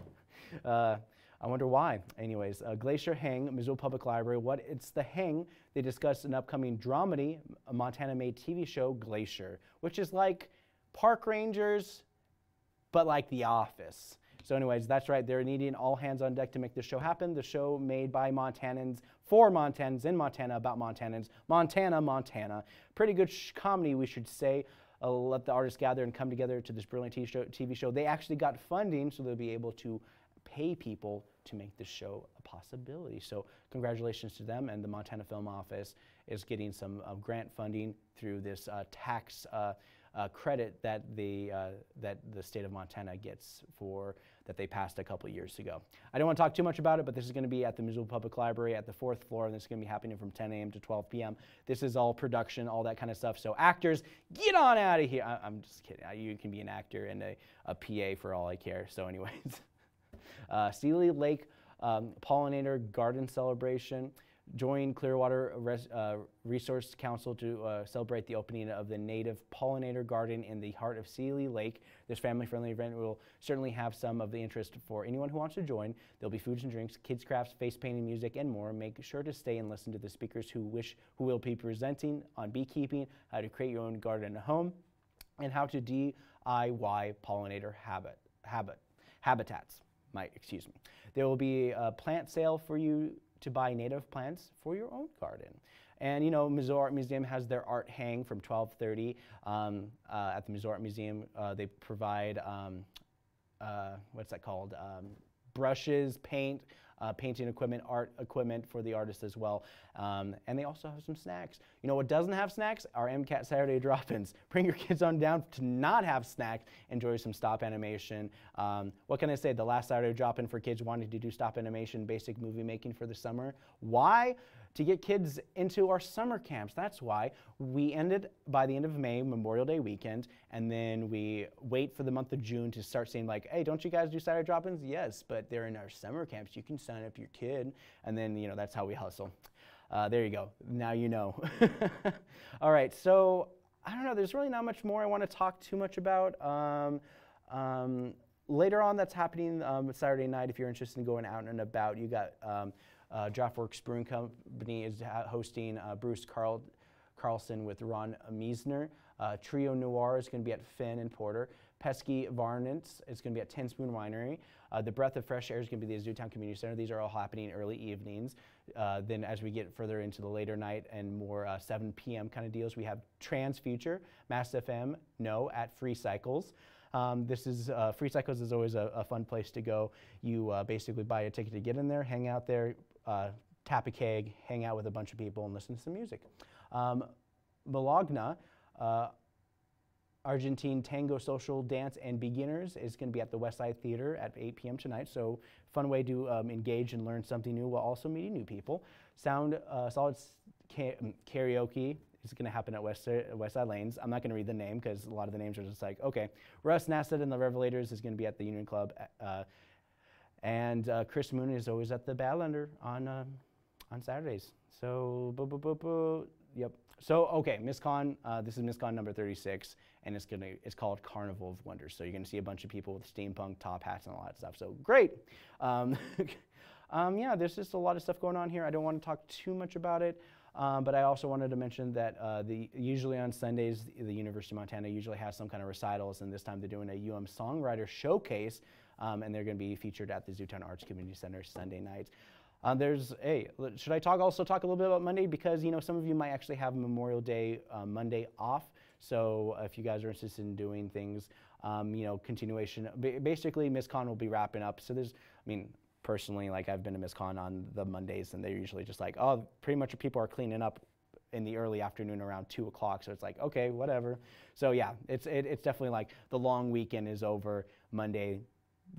uh, I wonder why. Anyways, uh, Glacier Hang, Missoula Public Library. What it's the Hang. They discussed an upcoming dramedy, a Montana-made TV show, Glacier, which is like Park Rangers, but like The Office. So, anyways, that's right. They're needing all hands on deck to make this show happen. The show made by Montanans for Montanans in Montana about Montanans. Montana, Montana. Pretty good comedy, we should say. Uh, let the artists gather and come together to this brilliant show, TV show. They actually got funding, so they'll be able to pay people to make this show a possibility. So congratulations to them, and the Montana Film Office is getting some uh, grant funding through this uh, tax uh, uh, credit that the uh, that the state of Montana gets for that they passed a couple years ago. I don't want to talk too much about it, but this is going to be at the Missoula Public Library at the fourth floor, and this is going to be happening from 10 a.m. to 12 p.m. This is all production, all that kind of stuff. So actors, get on out of here. I, am just kidding. You can be an actor and a, a PA for all I care. So, anyways, uh, Seeley Lake um, Pollinator Garden Celebration join Clearwater Res, uh, Resource Council to uh, celebrate the opening of the native pollinator garden in the heart of Seeley Lake. This family-friendly event will certainly have some of the interest for anyone who wants to join. There'll be foods and drinks, kids crafts, face painting, music, and more. Make sure to stay and listen to the speakers who wish who will be presenting on beekeeping, how to create your own garden at home, and how to DIY pollinator habit, habit, habitats. My, excuse me. There will be a plant sale for you to buy native plants for your own garden. And you know, Missoula Art Museum has their art hang from 12:30 um, uh, at the Missoula Art Museum. Uh, they provide um, uh, what's that called? Um, brushes, paint, uh, painting equipment, art equipment for the artists as well. Um, and they also have some snacks. You know what doesn't have snacks? Our MCAT Saturday drop-ins. Bring your kids on down to not have snacks. Enjoy some stop animation. Um, what can I say? The last Saturday drop-in for kids wanting to do stop animation, basic movie making for the summer. Why? To get kids into our summer camps. That's why we ended by the end of May, Memorial Day weekend, and then we wait for the month of June to start saying like, hey, don't you guys do Saturday drop-ins? Yes, but they're in our summer camps. You can sign up your kid, and then you know that's how we hustle. Uh, there you go. Now you know. All right, so I don't know. There's really not much more I want to talk too much about. Um, um, later on, that's happening um, Saturday night. If you're interested in going out and about, you got um, uh, Draught Works Brewing Company is hosting uh, Bruce Carl Carlson with Ron Meisner. Uh, Trio Noir is going to be at Finn and Porter. Pesky Varnants is going to be at Ten Spoon Winery. Uh, the Breath of Fresh Air is going to be the Zootown Community Center. These are all happening early evenings. Uh, then as we get further into the later night and more uh, 7 p.m. kind of deals, we have Trans Future, Mass FM, No at Free Cycles. Um, this is uh, Free Cycles is always a, a, fun place to go. You uh, basically buy a ticket to get in there, hang out there, uh, tap a keg, hang out with a bunch of people, and listen to some music. Um, uh, Argentine Tango Social Dance and Beginners is going to be at the West Side Theater at 8 p.m. tonight. So fun way to um, engage and learn something new while also meeting new people. Sound uh, Solid um, Karaoke is going to happen at West, West Side Lanes. I'm not going to read the name because a lot of the names are just like, okay. Russ Nassett and the Revelators is going to be at the Union Club uh, and uh, Chris Moon is always at the Badlander on uh, on Saturdays. So, boo, boo, boo, boo. yep. So, okay, MisCon. Uh, this is MisCon number 36, and it's gonna it's called Carnival of Wonders. So you're gonna see a bunch of people with steampunk top hats and all that stuff. So great. Um, um, yeah, there's just a lot of stuff going on here. I don't want to talk too much about it. Um, but I also wanted to mention that uh, the, usually on Sundays, the, the University of Montana usually has some kind of recitals, and this time they're doing a UM Songwriter Showcase um, and they're going to be featured at the Zootown Arts Community Center Sunday nights. Um, there's, hey, should I talk also talk a little bit about Monday because you know some of you might actually have Memorial Day uh, Monday off. So if you guys are interested in doing things, um, you know, continuation. basically, MisCon will be wrapping up. So there's, I mean, personally, like I've been to MisCon on the Mondays, and they're usually just like, oh, pretty much people are cleaning up in the early afternoon around two o'clock. So it's like, okay, whatever. So yeah, it's it, it's definitely like the long weekend is over Monday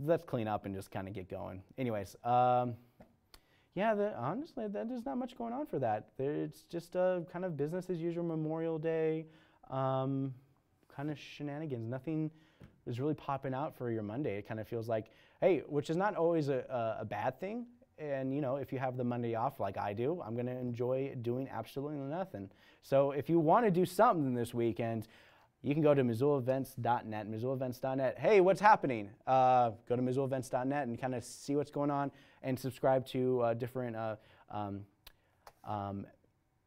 let's clean up and just kind of get going. Anyways, um, yeah, the, honestly, there's not much going on for that. It's just a kind of business as usual Memorial Day, um, kind of shenanigans. Nothing is really popping out for your Monday. It kind of feels like, hey, which is not always a, a, a bad thing. And you know, if you have the Monday off like I do, I'm going to enjoy doing absolutely nothing. So if you want to do something this weekend, you can go to MissoulaEvents.net, MissoulaEvents.net. Hey, what's happening? Uh, go to MissoulaEvents.net and kind of see what's going on and subscribe to uh, different uh, um, um,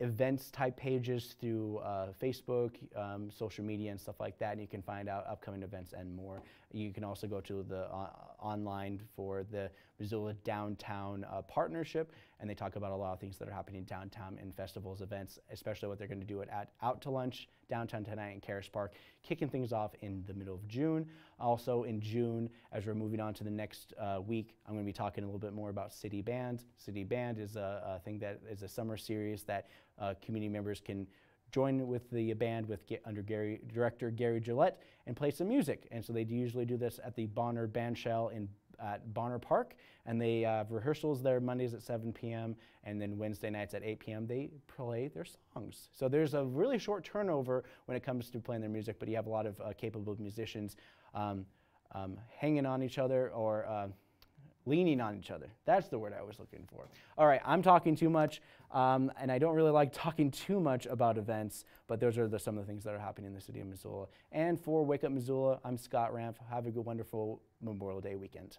events type pages through uh, Facebook, um, social media, and stuff like that. And you can find out upcoming events and more. You can also go to the uh, online for the Missoula Downtown uh, Partnership and they talk about a lot of things that are happening downtown in festivals, events, especially what they're going to do at, Out to Lunch downtown tonight in Caras Park, kicking things off in the middle of June. Also in June, as we're moving on to the next uh, week, I'm going to be talking a little bit more about City Band. City Band is a, a thing that is a summer series that uh, community members can join with the band with under Gary director Gary Gillette and play some music. And so they usually do this at the Bonner Bandshell in at Bonner Park, and they have rehearsals there Mondays at 7 p.m. and then Wednesday nights at 8 p.m. They play their songs. So there's a really short turnover when it comes to playing their music, but you have a lot of uh, capable musicians um, um, hanging on each other or uh, leaning on each other. That's the word I was looking for. All right, I'm talking too much, um, and I don't really like talking too much about events, but those are the, some of the things that are happening in the city of Missoula. And for Wake Up Missoula, I'm Scott Ranf. Have a good, wonderful Memorial Day weekend.